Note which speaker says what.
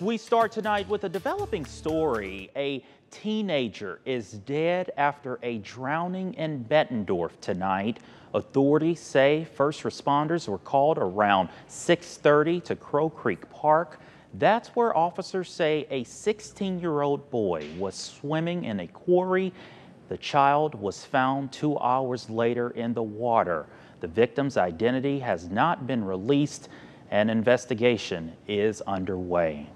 Speaker 1: We start tonight with a developing story. A teenager is dead after a drowning in Bettendorf tonight. Authorities say first responders were called around 6:30 to Crow Creek Park. That's where officers say a 16-year-old boy was swimming in a quarry. The child was found two hours later in the water. The victim's identity has not been released. An investigation is underway.